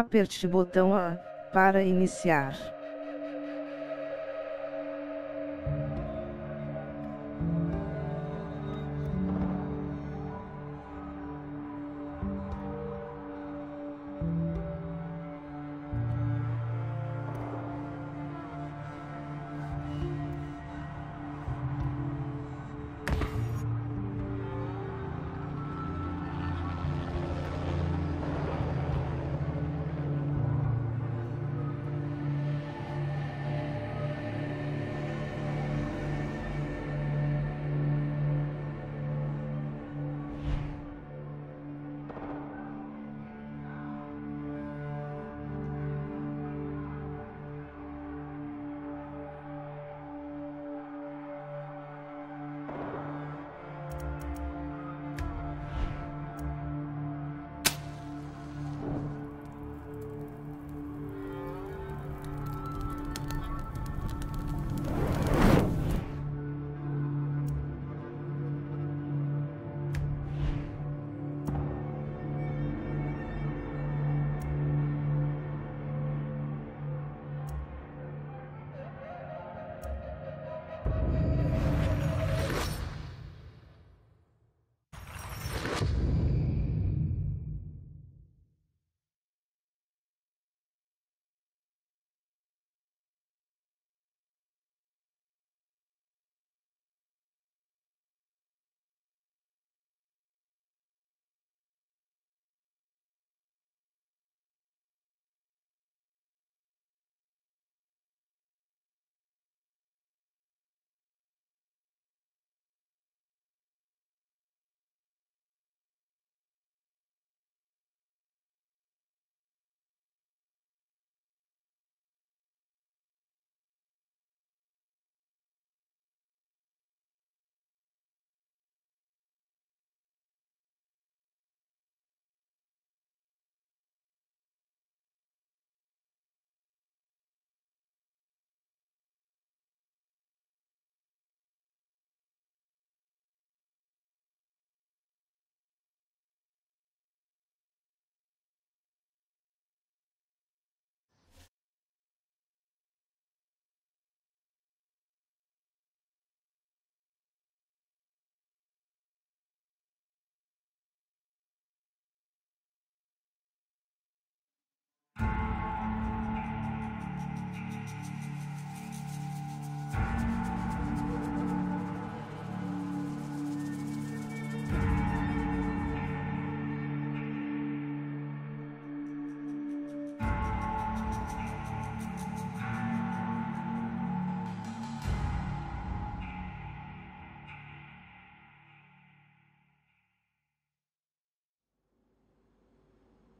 Aperte o botão A para iniciar.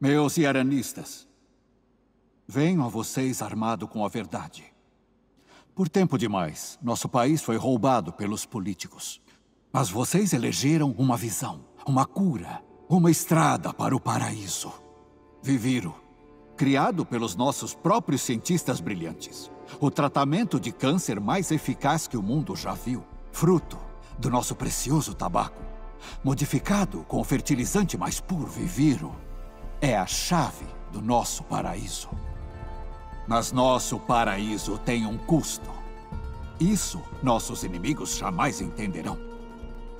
Meus iranistas, venho a vocês armado com a verdade. Por tempo demais, nosso país foi roubado pelos políticos. Mas vocês elegeram uma visão, uma cura, uma estrada para o paraíso. Viviro, criado pelos nossos próprios cientistas brilhantes. O tratamento de câncer mais eficaz que o mundo já viu. Fruto do nosso precioso tabaco. Modificado com o fertilizante mais puro, Viviro é a chave do nosso paraíso. Mas nosso paraíso tem um custo. Isso nossos inimigos jamais entenderão.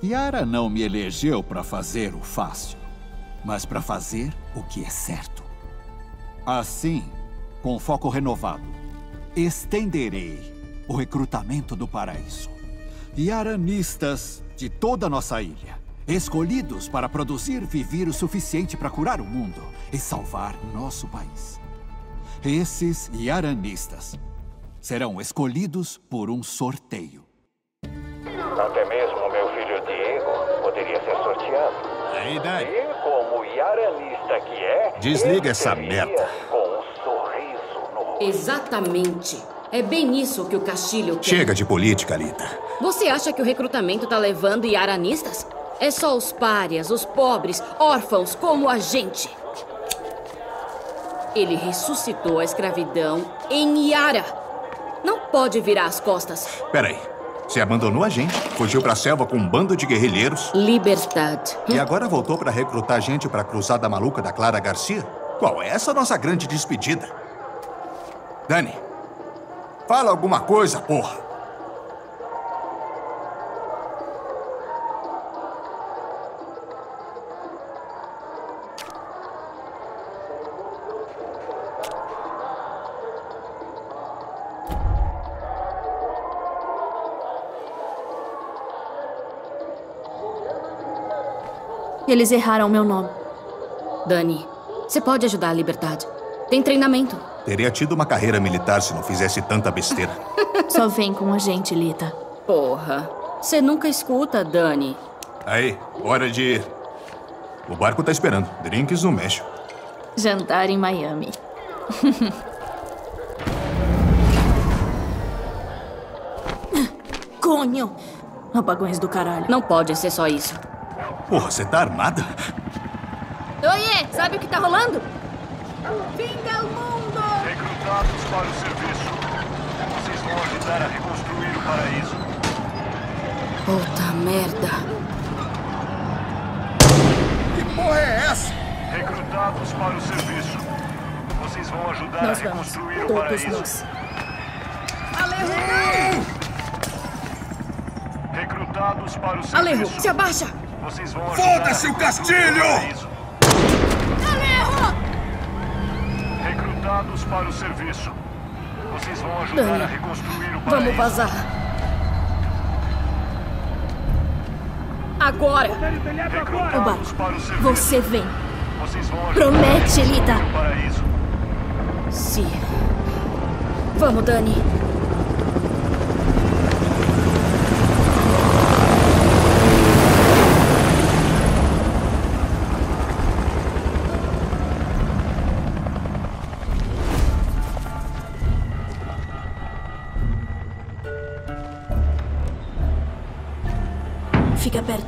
Yara não me elegeu para fazer o fácil, mas para fazer o que é certo. Assim, com foco renovado, estenderei o recrutamento do paraíso. Yaranistas de toda a nossa ilha escolhidos para produzir vivir o suficiente para curar o mundo e salvar nosso país. Esses yaranistas serão escolhidos por um sorteio. Até mesmo meu filho Diego poderia ser sorteado. É idade. E como yaranista que é... Desliga essa merda. Com um sorriso no rosto. Exatamente. É bem isso que o Castilho quer. Chega de política, Lita. Você acha que o recrutamento tá levando yaranistas? É só os párias, os pobres, órfãos como a gente. Ele ressuscitou a escravidão em Yara. Não pode virar as costas. Peraí. Você abandonou a gente, fugiu pra selva com um bando de guerrilheiros Liberdade. e agora voltou pra recrutar gente pra cruzada maluca da Clara Garcia? Qual é essa nossa grande despedida? Dani, fala alguma coisa, porra. Eles erraram meu nome. Dani, você pode ajudar a liberdade. Tem treinamento. Teria tido uma carreira militar se não fizesse tanta besteira. Só vem com a gente, Lita. Porra. Você nunca escuta, Dani. Aí, hora de ir. O barco tá esperando. Drinks no México. Jantar em Miami. Conho! Apagões do caralho. Não pode ser só isso. Porra, você tá armada? Oiê, sabe o que tá rolando? Recrutados para o serviço. Vocês vão ajudar a reconstruir o paraíso. Puta merda. Que porra é essa? Recrutados para o serviço. Vocês vão ajudar Nós a vamos. reconstruir o Todos paraíso. nós. Recrutados para o serviço. Alejo, se abaixa! Vocês vão ajudar Foda-se o castilho! paraíso. Recrutados para o serviço. Vocês vão ajudar Dani, a reconstruir o paraíso. Vamos vazar. Agora! O barco. Recrutados para o serviço. Você vem. Vocês vão ajudar Promete, a Lita. reconstruir o paraíso. Sim. Vamos, Dani.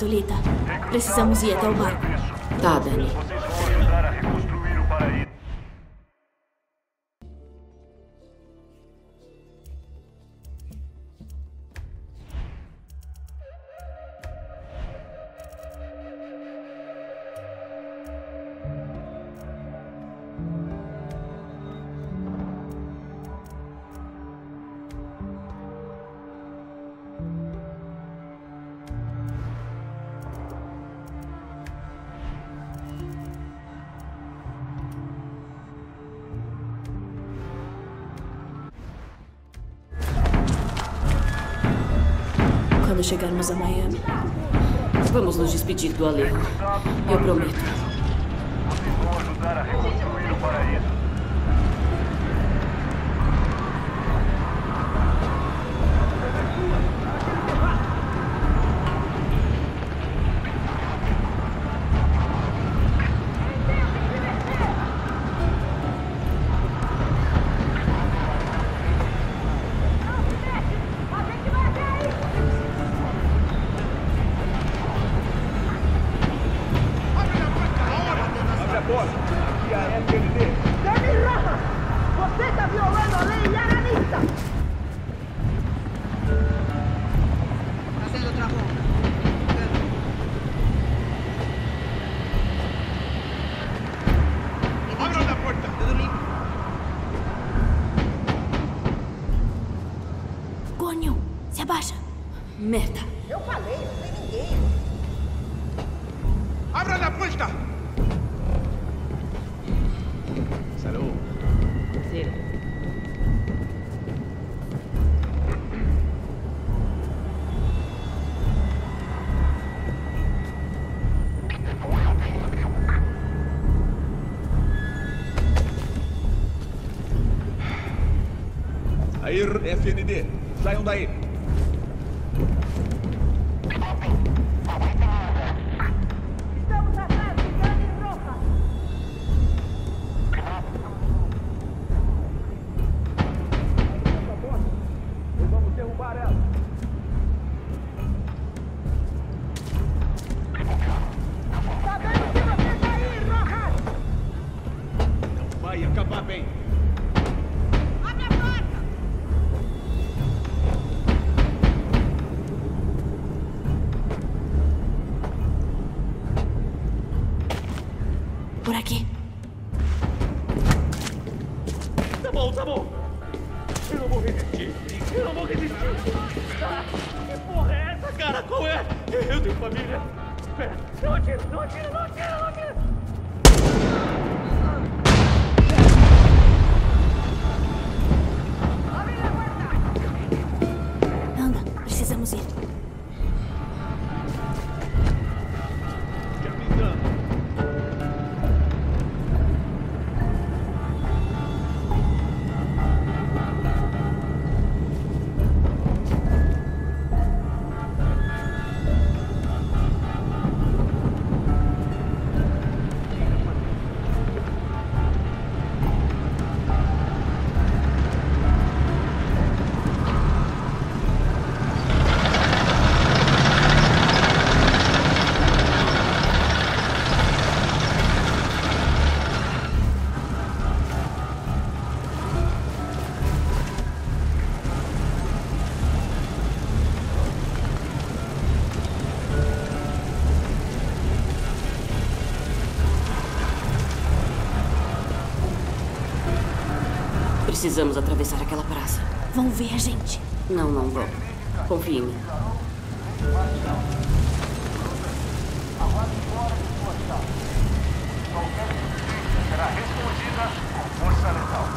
Fica perto, Lita. Precisamos ir até o barco. Tá, Dani. Quando chegarmos a Miami. Vamos nos despedir do Alejo. Eu prometo. Vão ajudar a reconstruir o paraíso. Aí, FND, saiam daí. Precisamos atravessar aquela praça. Vão ver a gente. Não, não vão. Confie em mim. Será respondida com força letal.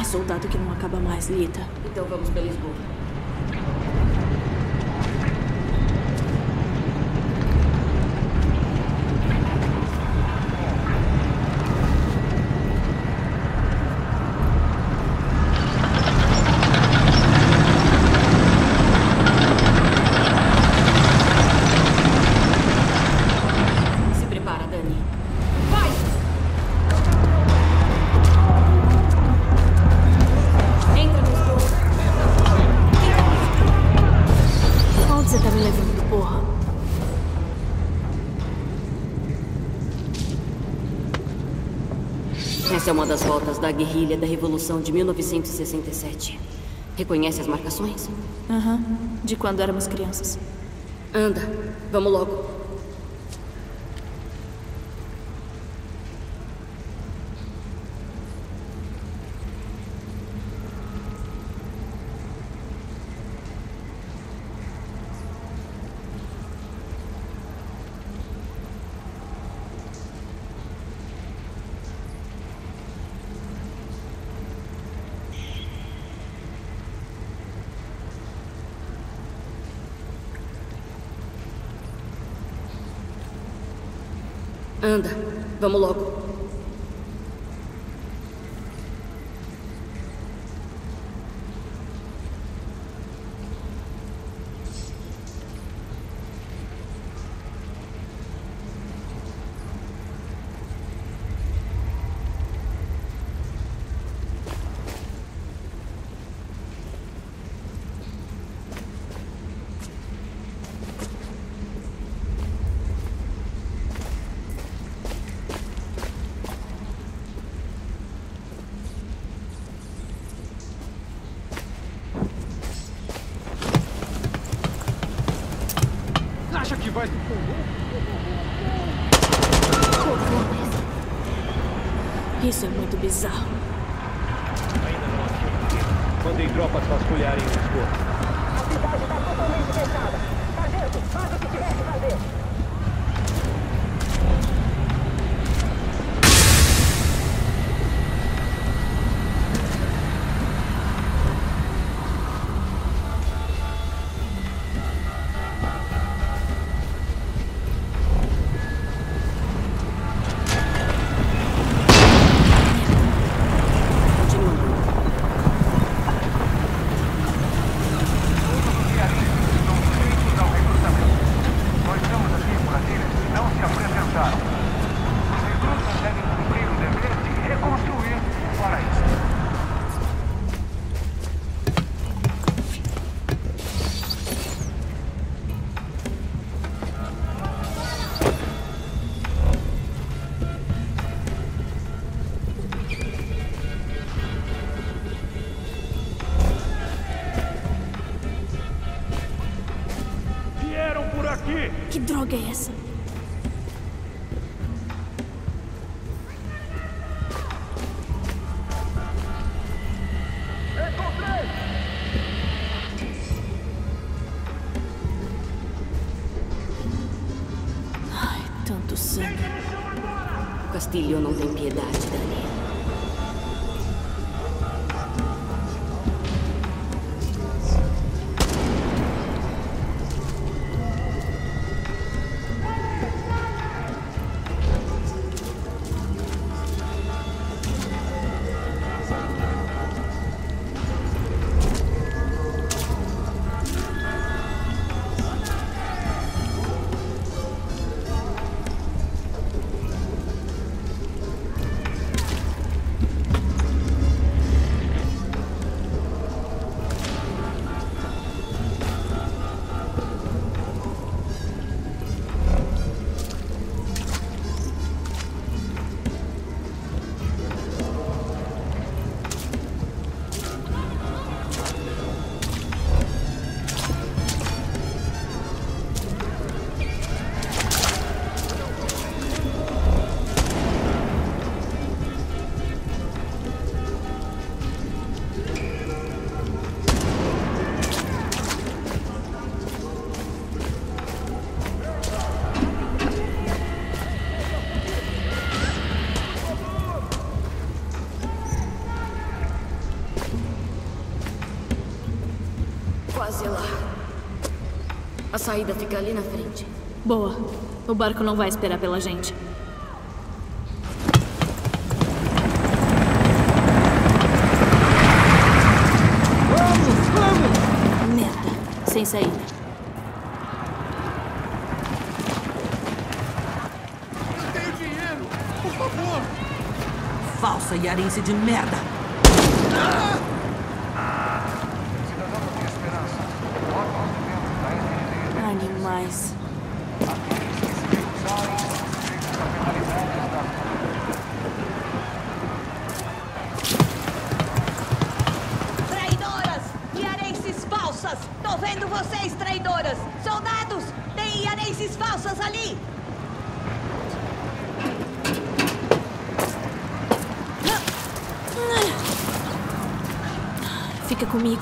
É soldado que não acaba mais, Lita. Então vamos pela esgoto. Das rotas da guerrilha da Revolução de 1967. Reconhece as marcações? Aham. De quando éramos crianças. Anda, vamos logo. Anda, vamos logo. saída fica ali na frente. Boa. O barco não vai esperar pela gente. Vamos, vamos! Merda. Sem saída. Eu tenho dinheiro! Por favor! Falsa Yarense de merda!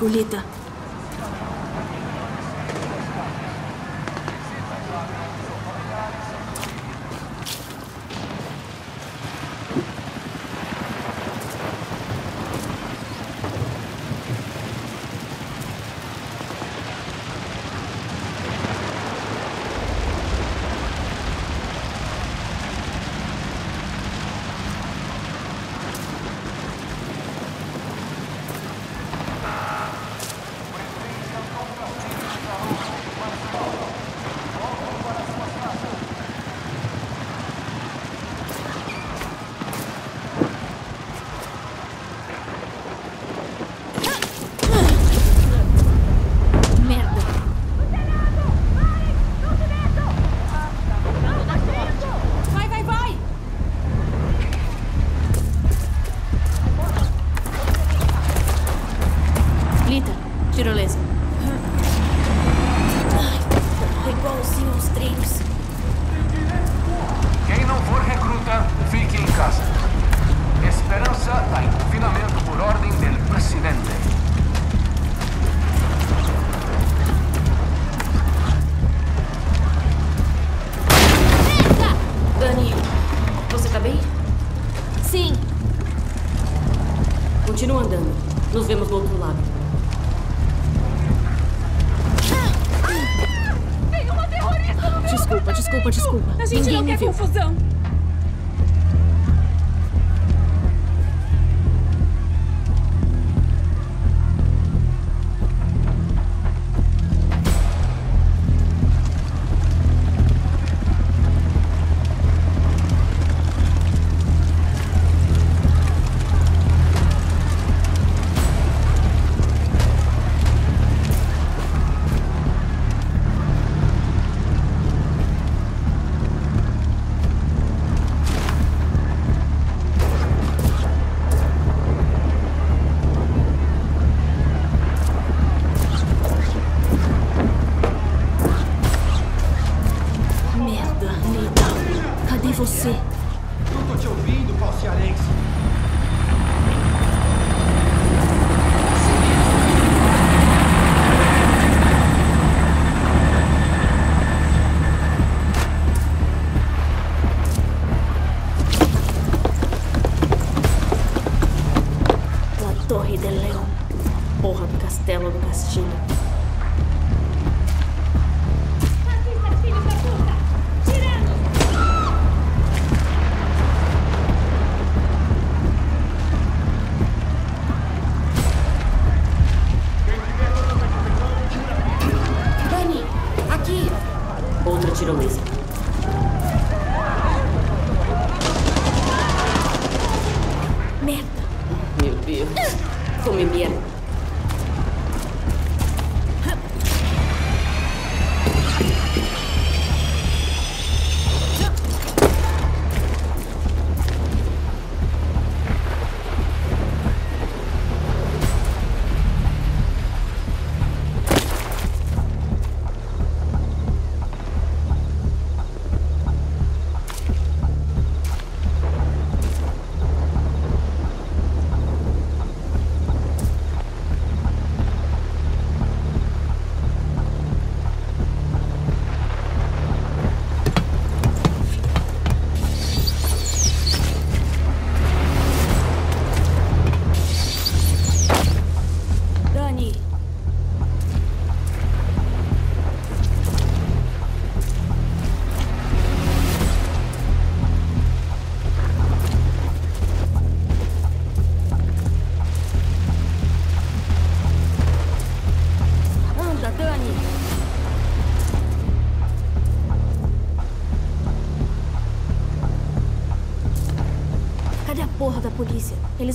Golita.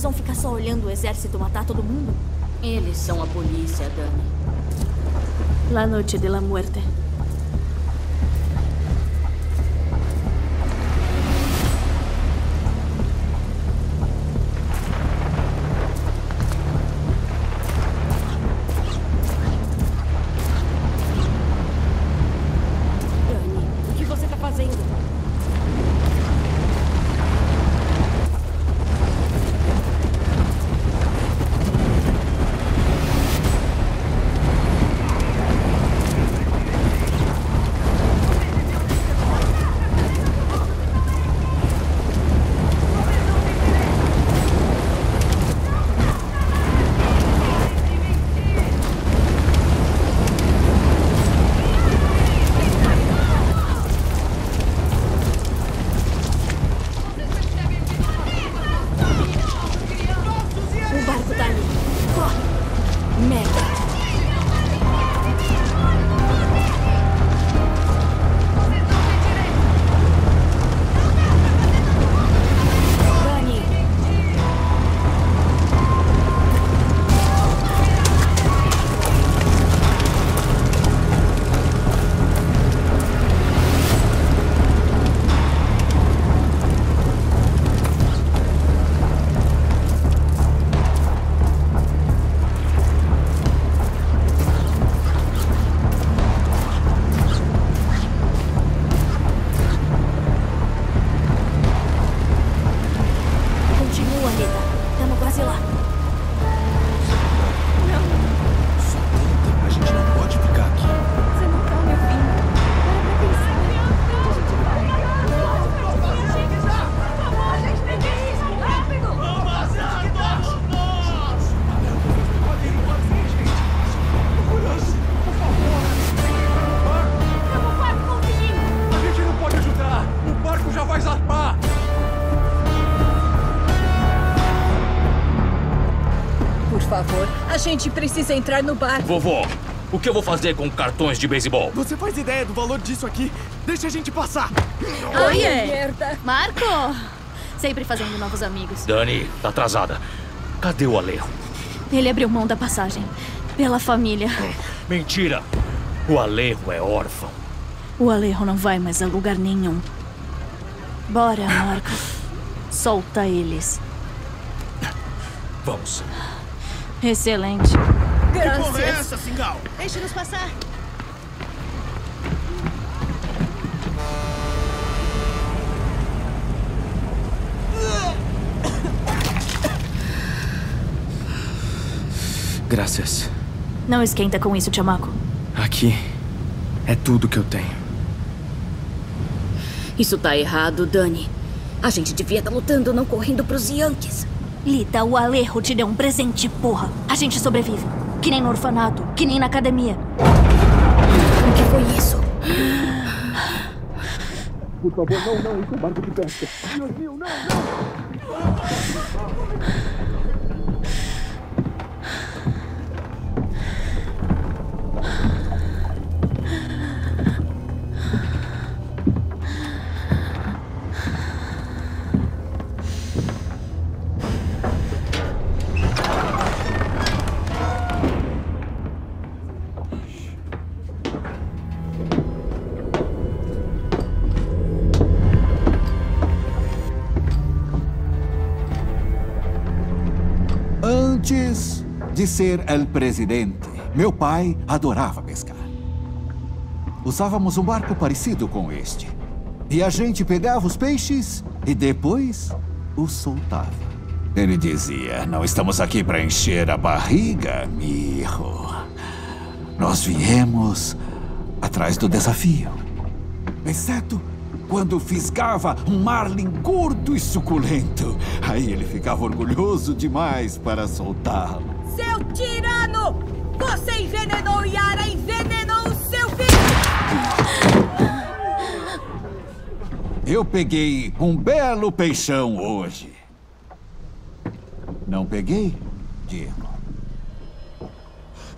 Vão ficar só olhando o exército matar todo mundo? Eles são a polícia, Dani. La noche de la muerte. Gente precisa entrar no barco. Vovó, o que eu vou fazer com cartões de beisebol? Você faz ideia do valor disso aqui? Deixa a gente passar. Oi, merda. Marco! Sempre fazendo novos amigos. Dani, tá atrasada. Cadê o Alejo? Ele abriu mão da passagem. Pela família. Mentira! O Alejo é órfão. O Alejo não vai mais a lugar nenhum. Bora, Marco. Solta eles. Vamos. Excelente. Graças. Que porra é essa, Singal? Deixe-nos passar. Graças. Não esquenta com isso, Tiamaco. Aqui é tudo que eu tenho. Isso tá errado, Dani. A gente devia estar tá lutando, não correndo pros Yankees. Lita, o Alejo te deu um presente, porra. A gente sobrevive. Que nem no orfanato, que nem na academia. O que foi isso? Por favor, não, não, isso é barco de pesca. Deus meu, não, não! De ser el presidente, meu pai adorava pescar. Usávamos um barco parecido com este. E a gente pegava os peixes e depois os soltava. Ele dizia: Não estamos aqui para encher a barriga, mirro. Nós viemos atrás do desafio. Exceto quando fisgava um marlin gordo e suculento. Aí ele ficava orgulhoso demais para soltá-lo. Seu tirano! Você envenenou Yara, envenenou o seu filho! Eu peguei um belo peixão hoje. Não peguei, Diego?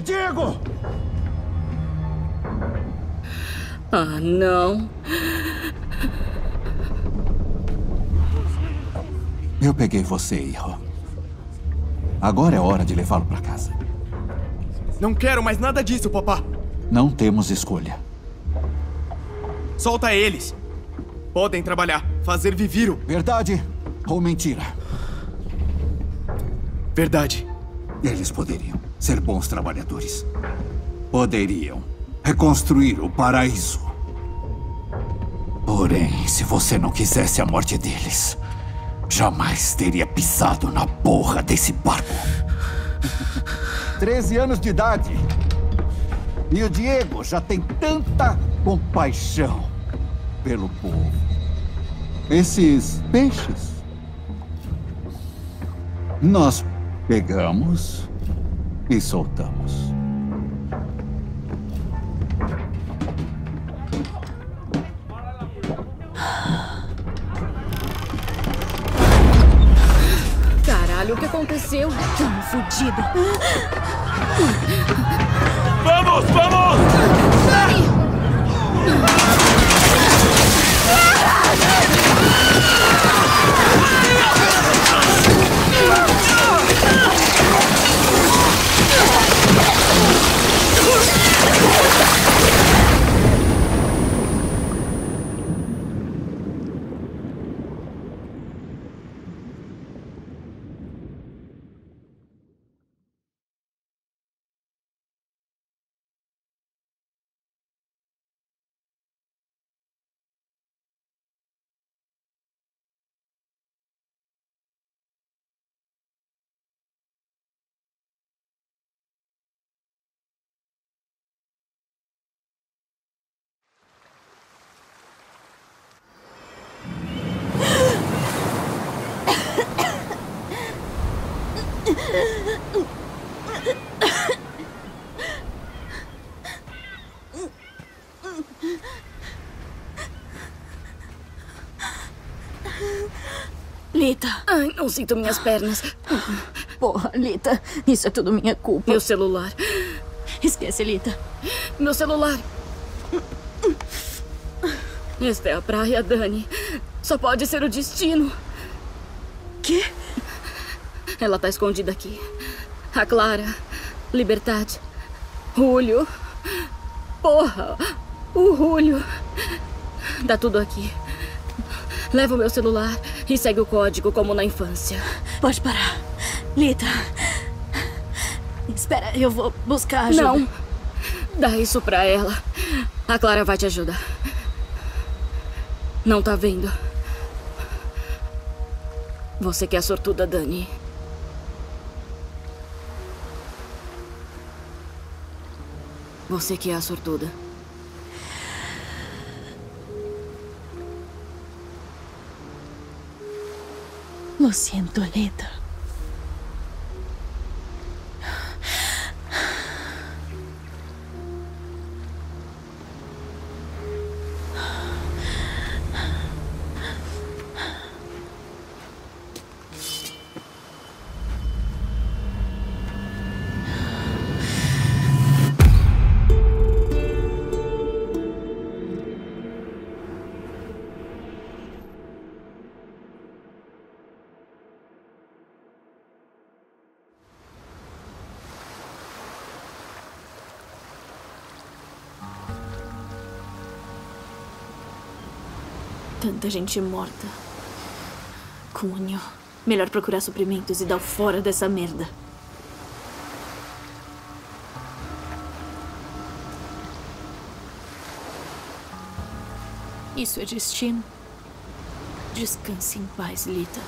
Diego! Ah, não. Eu peguei você, Iho. Agora é hora de levá-lo para casa. Não quero mais nada disso, papá. Não temos escolha. Solta eles. Podem trabalhar, fazer Viviro. Verdade ou mentira? Verdade. Eles poderiam ser bons trabalhadores. Poderiam reconstruir o paraíso. Porém, se você não quisesse a morte deles, jamais teria pisado na porra desse barco. 13 anos de idade. E o Diego já tem tanta compaixão pelo povo. Esses peixes. Nós pegamos e soltamos. Caralho, o que aconteceu? Tamo fodida. Vamos, vamos! Não sinto minhas pernas. Porra, Lita. Isso é tudo minha culpa. Meu celular. Esquece, Lita. Meu celular. Esta é a praia, Dani. Só pode ser o destino. Quê? Ela tá escondida aqui. A Clara. Liberdade. Julio. Porra! O Julio. Dá tudo aqui. Leva o meu celular e segue o código como na infância. Pode parar. Lita. Espera, eu vou buscar ajuda. Não. Dá isso pra ela. A Clara vai te ajudar. Não tá vendo? Você que é a sortuda, Dani. Você que é a sortuda. Lo siento, Leda. Tanta gente morta. Cunho. Melhor procurar suprimentos e dar fora dessa merda. Isso é destino. Descanse em paz, Lita.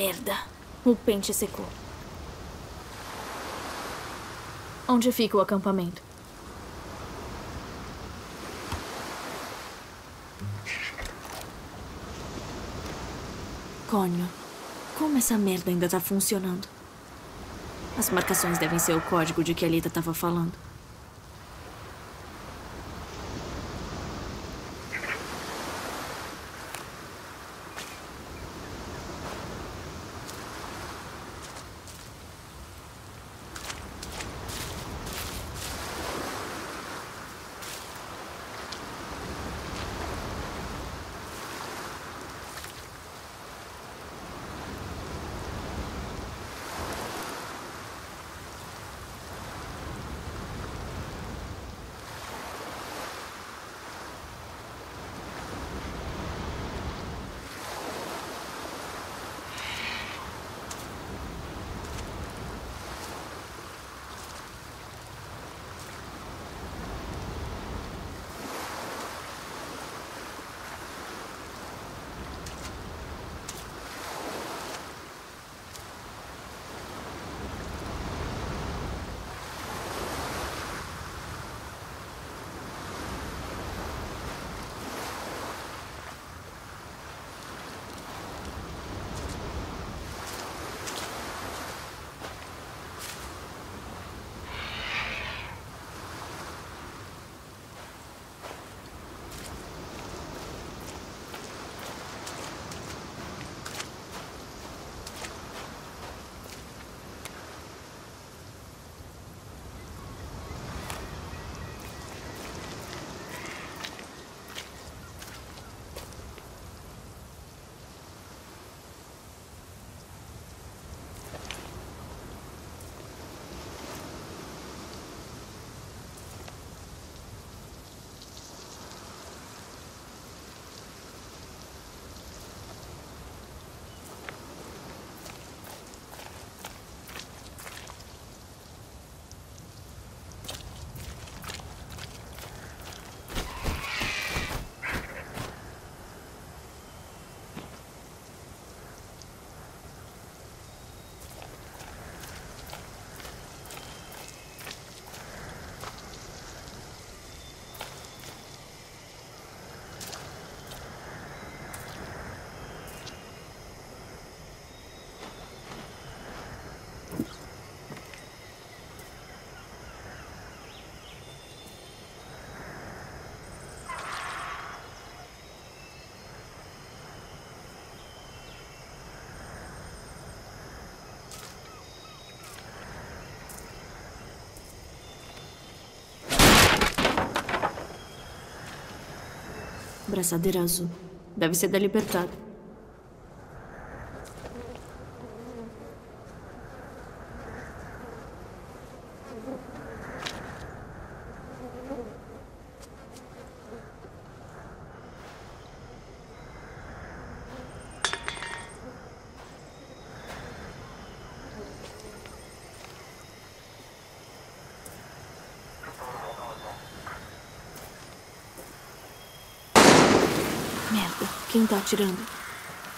Merda. O pente secou. Onde fica o acampamento? Conho. Como essa merda ainda tá funcionando? As marcações devem ser o código de que a Lita tava falando. Braçadeira azul. Deve ser da Libertad. Merda, quem tá atirando?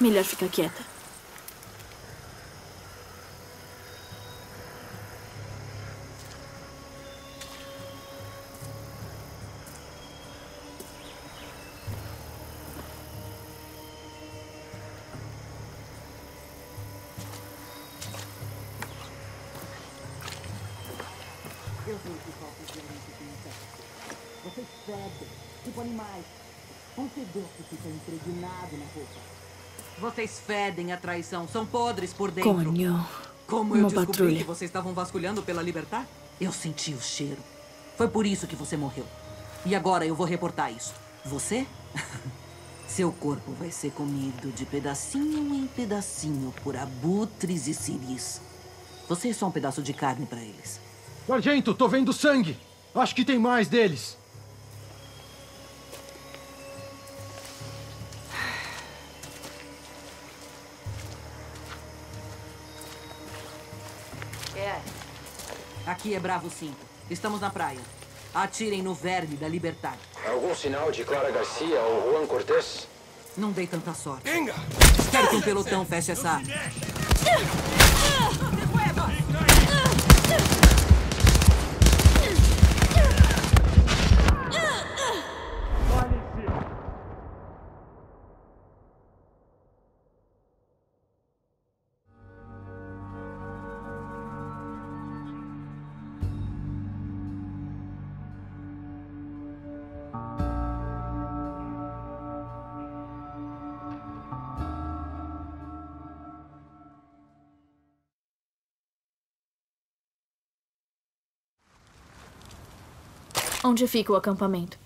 Melhor ficar quieta. Eu sei que de violência tem insetos. Vocês fedem, tipo animais. Um fedor que fica impregnado na roupa. Vocês fedem a traição, são podres por dentro. Conho. Como eu Uma descobri patrulha. que vocês estavam vasculhando pela Libertar? Eu senti o cheiro. Foi por isso que você morreu. E agora eu vou reportar isso. Você? Seu corpo vai ser comido de pedacinho em pedacinho por abutres e ciris. Você é só um pedaço de carne para eles. Sargento, tô vendo sangue. Acho que tem mais deles. Aqui é Bravo 5. Estamos na praia. Atirem no verme da Libertar. Algum sinal de Clara Garcia ou Juan Cortés? Não dei tanta sorte. Quero que um pelotão feche essa Onde fica o acampamento?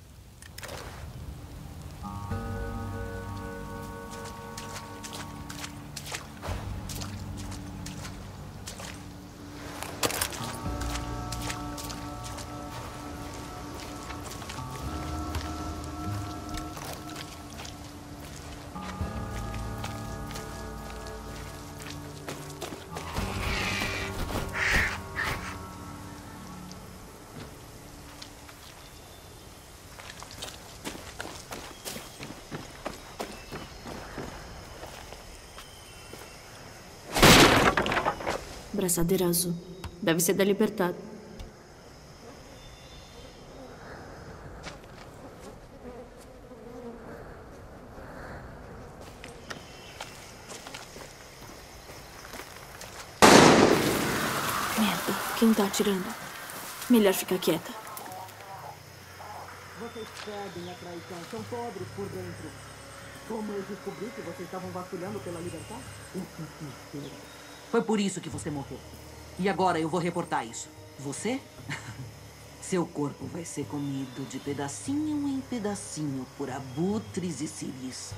Braçadeira azul. Deve ser da Libertad. Merda, quem tá atirando? Melhor ficar quieta. Vocês fedem a traição, são podres por dentro. Como eu descobri que vocês estavam vasculhando pela Libertar? Foi por isso que você morreu. E agora eu vou reportar isso. Você? Seu corpo vai ser comido de pedacinho em pedacinho por abutres e ciris.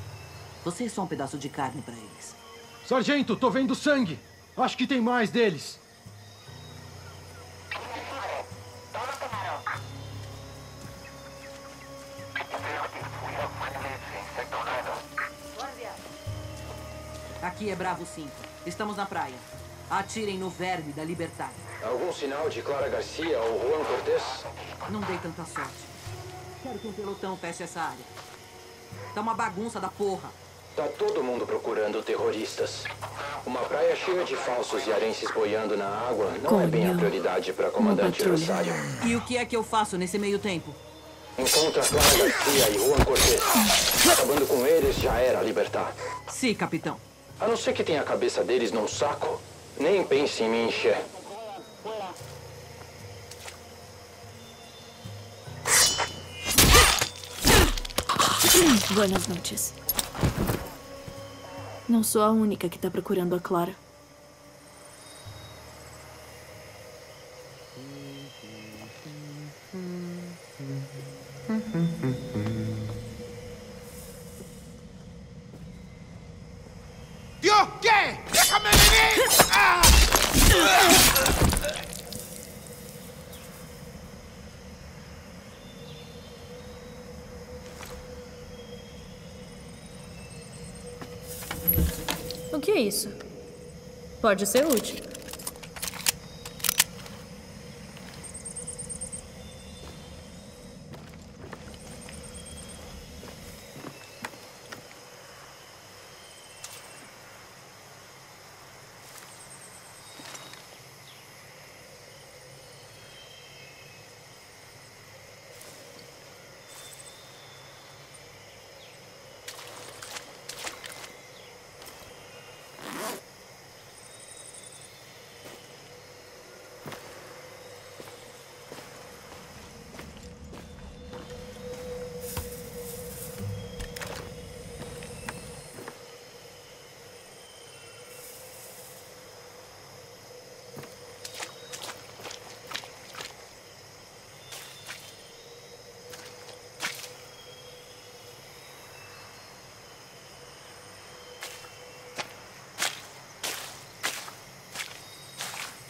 Você é só um pedaço de carne para eles. Sargento, tô vendo sangue. Acho que tem mais deles. Bravo 5. Estamos na praia. Atirem no verme da Libertar. Algum sinal de Clara Garcia ou Juan Cortés? Não dei tanta sorte. Quero que um pelotão feche essa área. Tá uma bagunça da porra. Tá todo mundo procurando terroristas. Uma praia cheia de falsos cearenses boiando na água não é bem a prioridade para comandante. Rosário. E o que é que eu faço nesse meio tempo? Encontra Clara Garcia e Juan Cortés. Acabando com eles já era libertar. Sim, capitão. A não ser que tenha a cabeça deles num saco, nem pense em me encher. Buenas noites. Não sou a única que tá procurando a Clara. Pode ser útil.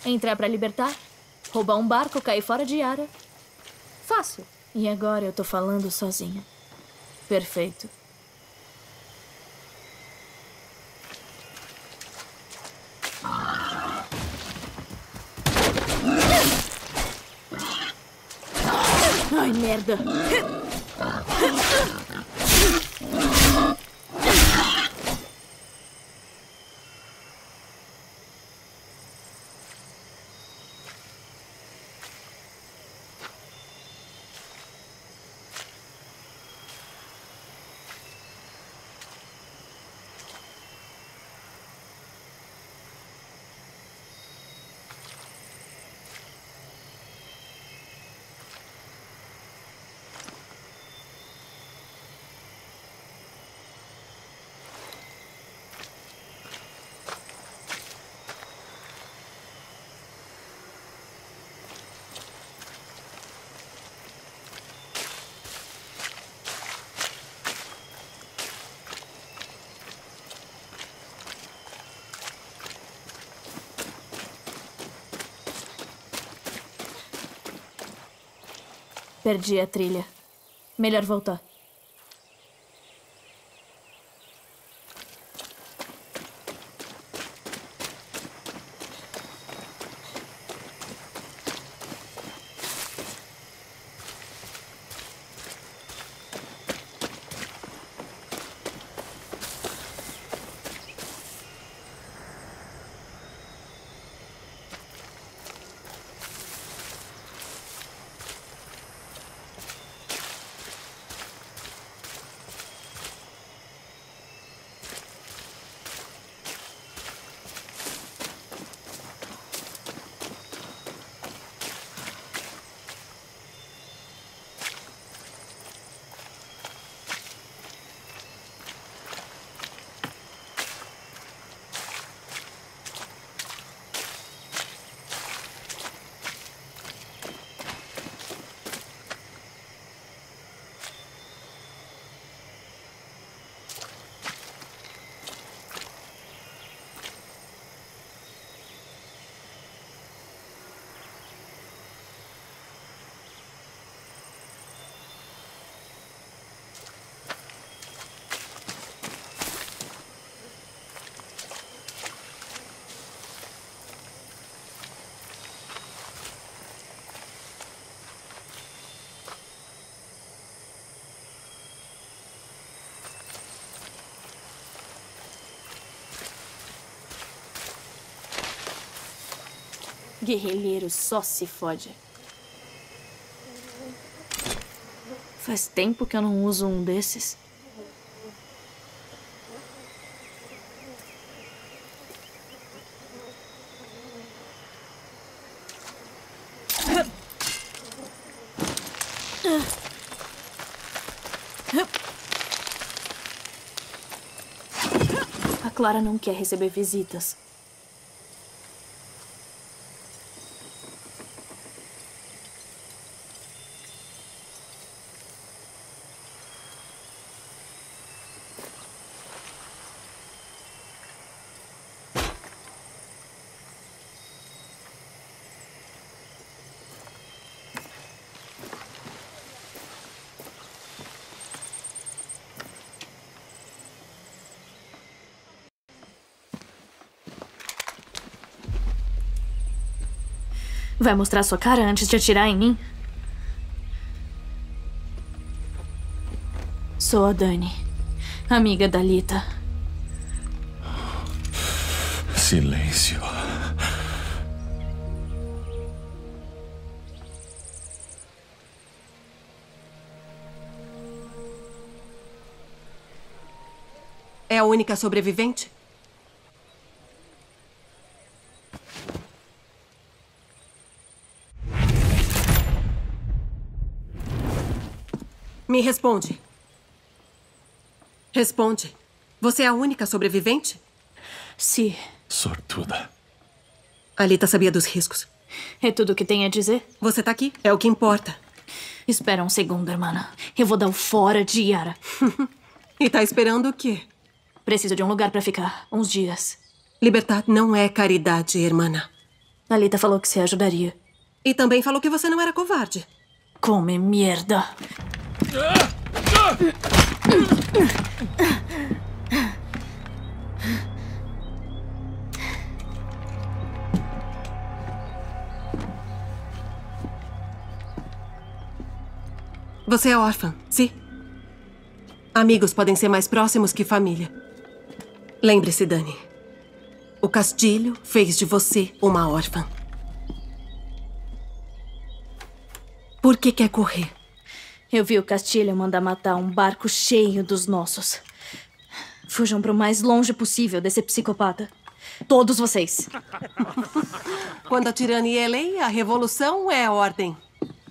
Entrar pra libertar, roubar um barco, cair fora de Yara. Fácil. E agora eu tô falando sozinha. Perfeito. Ai, merda. Perdi a trilha. Melhor voltar. Guerrilheiro só se fode. Faz tempo que eu não uso um desses. A Clara não quer receber visitas. Vai mostrar sua cara antes de atirar em mim? Sou a Dani, amiga da Lita. Silêncio. É a única sobrevivente? Me responde. Responde. Você é a única sobrevivente? Sim. Sortuda. A Lita sabia dos riscos. É tudo o que tem a dizer? Você tá aqui. É o que importa. Espera um segundo, hermana. Eu vou dar o fora de Yara. e tá esperando o quê? Preciso de um lugar para ficar. Uns dias. Libertar não é caridade, hermana. A Lita falou que você ajudaria. E também falou que você não era covarde. Come merda. Você é órfã, sim? Amigos podem ser mais próximos que família. Lembre-se, Dani. O Castilho fez de você uma órfã. Por que quer correr? Eu vi o Castilho mandar matar um barco cheio dos nossos. Fujam para o mais longe possível desse psicopata. Todos vocês. Quando a tirania é lei, a revolução é ordem.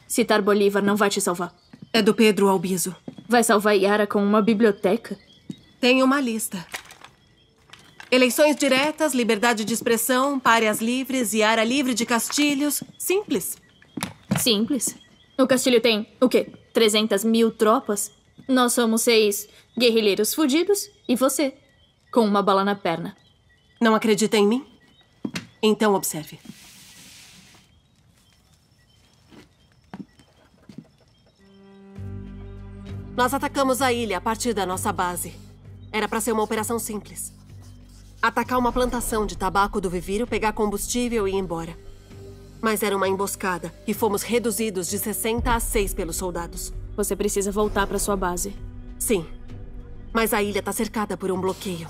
Citar Bolívar não vai te salvar. É do Pedro Albizo. Vai salvar Yara com uma biblioteca? Tem uma lista. Eleições diretas, liberdade de expressão, páreas livres, Yara livre de castilhos. Simples. Simples. O castilho tem, o quê? 300 mil tropas? Nós somos seis guerrilheiros fudidos e você, com uma bala na perna. Não acredita em mim? Então observe. Nós atacamos a ilha a partir da nossa base. Era para ser uma operação simples. Atacar uma plantação de tabaco do Viviro, pegar combustível e ir embora. Mas era uma emboscada e fomos reduzidos de 60 a 6 pelos soldados. Você precisa voltar para sua base. Sim. Mas a ilha está cercada por um bloqueio.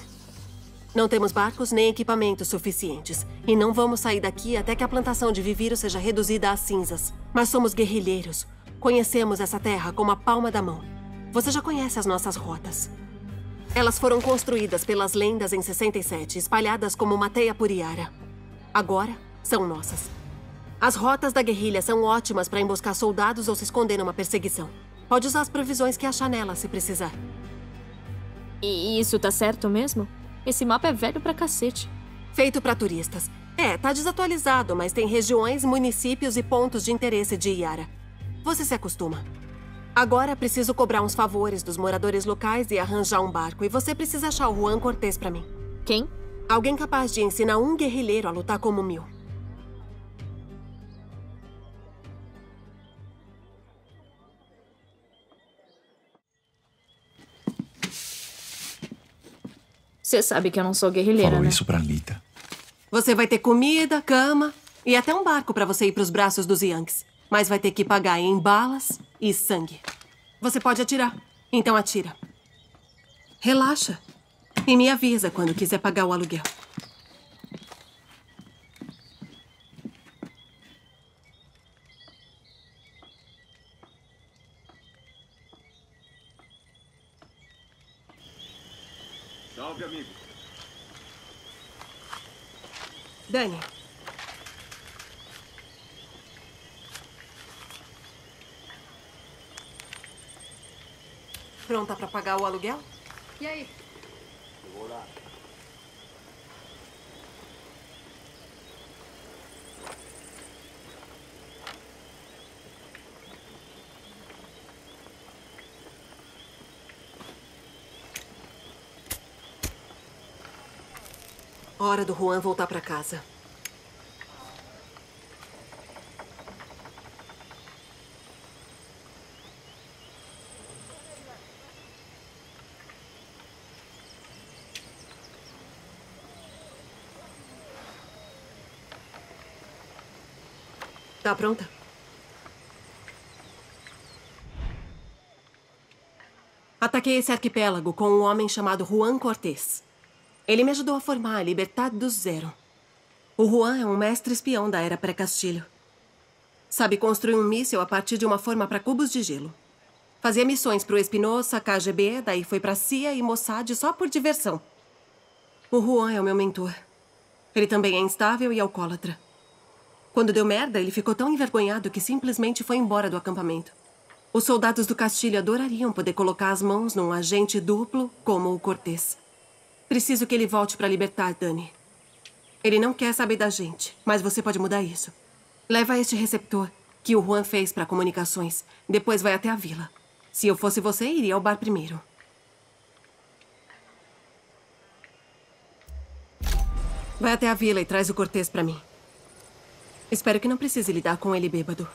Não temos barcos nem equipamentos suficientes. E não vamos sair daqui até que a plantação de Viviro seja reduzida a cinzas. Mas somos guerrilheiros. Conhecemos essa terra como a palma da mão. Você já conhece as nossas rotas. Elas foram construídas pelas lendas em 67, espalhadas como uma teia por Iara. Agora, são nossas. As rotas da guerrilha são ótimas para emboscar soldados ou se esconder numa perseguição. Pode usar as provisões que achar nela, se precisar. E isso tá certo mesmo? Esse mapa é velho pra cacete. Feito para turistas. É, tá desatualizado, mas tem regiões, municípios e pontos de interesse de Iara. Você se acostuma. Agora preciso cobrar uns favores dos moradores locais e arranjar um barco. E você precisa achar o Juan Cortez para mim. Quem? Alguém capaz de ensinar um guerrilheiro a lutar como mil. Você sabe que eu não sou guerrilheira, Falou né? isso pra Lita. Você vai ter comida, cama e até um barco para você ir para os braços dos Yankees. Mas vai ter que pagar em balas e sangue. Você pode atirar, então atira. Relaxa. E me avisa quando quiser pagar o aluguel. Salve, amigo. Dani. Pronta para pagar o aluguel? E aí? Vou lá. Hora do Juan voltar para casa. Tá pronta? Ataquei esse arquipélago com um homem chamado Juan Cortés. Ele me ajudou a formar a Libertad do Zero. O Juan é um mestre espião da era pré-Castilho. Sabe construir um míssil a partir de uma forma para cubos de gelo. Fazia missões para o Espinosa, KGB, daí foi para CIA e Mossad só por diversão. O Juan é o meu mentor. Ele também é instável e alcoólatra. Quando deu merda, ele ficou tão envergonhado que simplesmente foi embora do acampamento. Os soldados do Castilho adorariam poder colocar as mãos num agente duplo como o Cortez. Preciso que ele volte para libertar Dani. Ele não quer saber da gente, mas você pode mudar isso. Leva este receptor que o Juan fez para comunicações. Depois vai até a vila. Se eu fosse você, iria ao bar primeiro. Vai até a vila e traz o Cortez para mim. Espero que não precise lidar com ele bêbado.